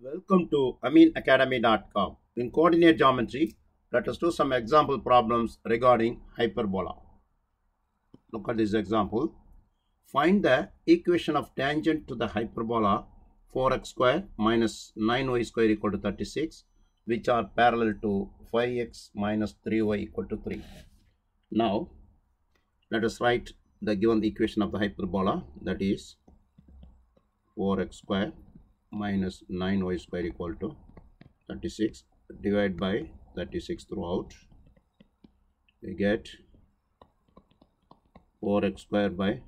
Welcome to ameenacademy.com. In coordinate geometry, let us do some example problems regarding hyperbola. Look at this example. Find the equation of tangent to the hyperbola 4x square minus 9y square equal to 36 which are parallel to 5x minus 3y equal to 3. Now, let us write the given equation of the hyperbola that is 4x square minus 9y square equal to 36 divide by 36 throughout. We get 4x square by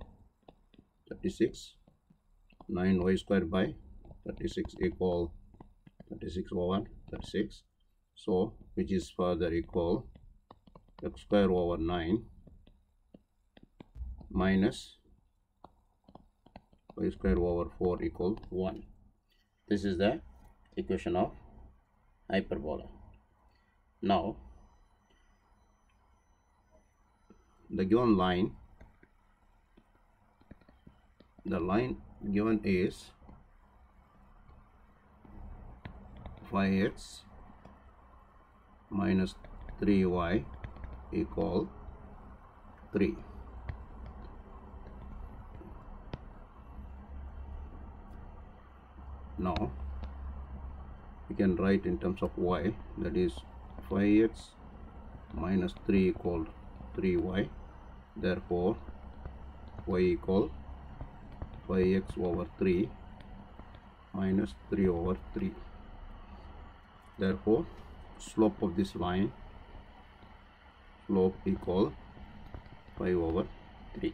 36 9y square by 36 equal 36 over 36 so which is further equal x square over 9 minus y square over 4 equal 1 this is the equation of hyperbola. Now the given line the line given is 5x minus 3y equal 3 now. We can write in terms of y that is 5x minus 3 equal 3y therefore y equal 5x over 3 minus 3 over 3 therefore slope of this line slope equal 5 over 3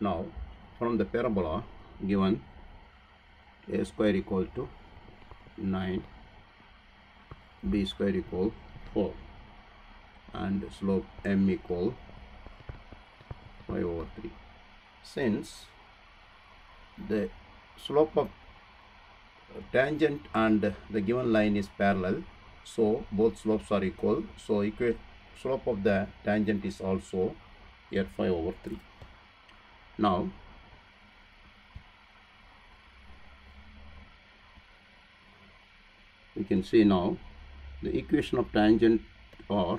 now from the parabola given a square equal to 9 b square equal 4 and slope m equal 5 over 3 since the slope of tangent and the given line is parallel so both slopes are equal so equate slope of the tangent is also here 5 over 3 now we can see now the equation of tangent or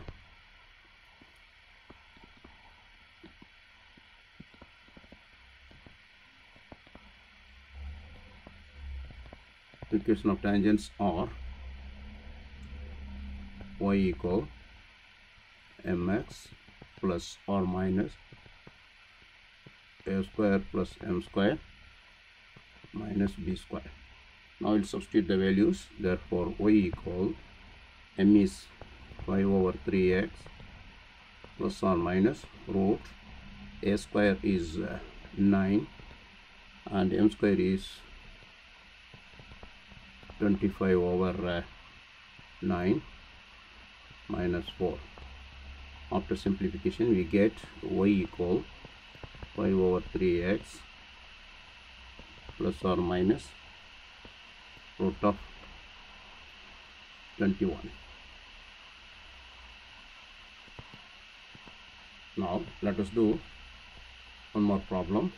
equation of tangents are y equal mx plus or minus a square plus m square minus b square now we'll substitute the values. Therefore y equal m is 5 over 3x plus or minus root a square is uh, 9 and m square is 25 over uh, 9 minus 4 after simplification we get y equal 5 over 3x plus or minus root of 21 now let us do one more problem.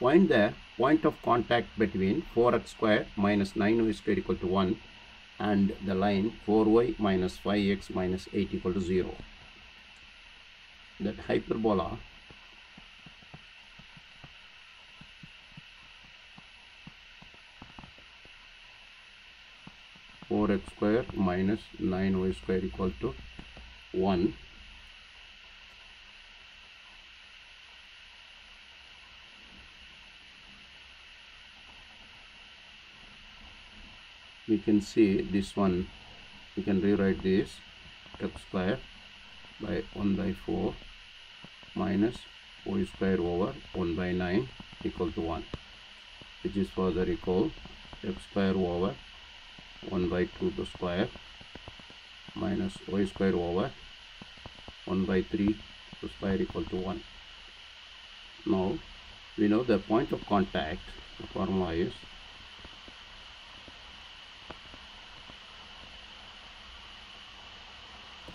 Find the point of contact between 4x square minus 9y square equal to 1 and the line 4y minus 5x minus 8 equal to 0 that hyperbola four x square minus nine y square equal to one. We can see this one. We can rewrite this x square by 1 by 4 minus y square over 1 by 9 equal to 1 which is further equal x square over 1 by 2 the square minus y square over 1 by 3 the square equal to 1 now we know the point of contact the formula is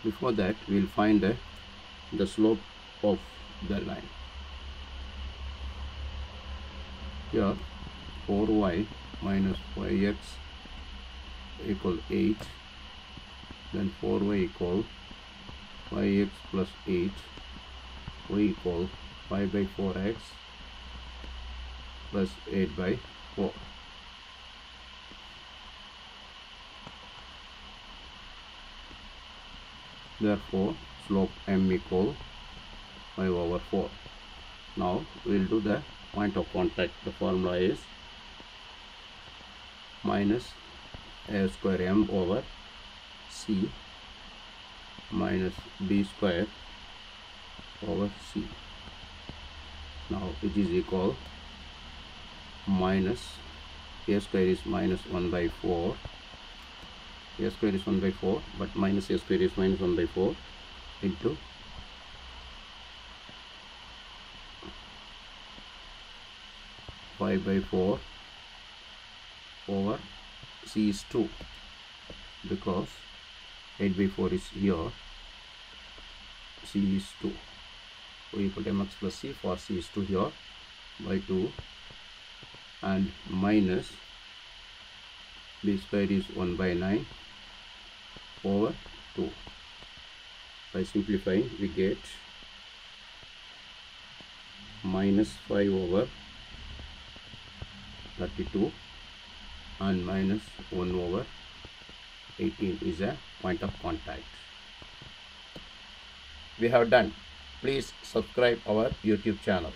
before that we will find the, the slope of the line. Here 4y minus 5x equal 8 then 4y equal 5x plus 8 y equal 5 by 4x plus 8 by 4 therefore slope m equal 5 over 4 now we will do the point of contact. The formula is minus a square m over c minus b square over c. Now it is equal minus a square is minus 1 by 4 a square is 1 by 4 but minus a square is minus 1 by 4 into five by four over c is two because eight by four is here. C is two. So we put mx plus c for c is two here by two. And minus b square is 1 by 9 over 2 by simplifying we get minus 5 over 32 and minus 1 over 18 is a point of contact. We have done. Please subscribe our youtube channel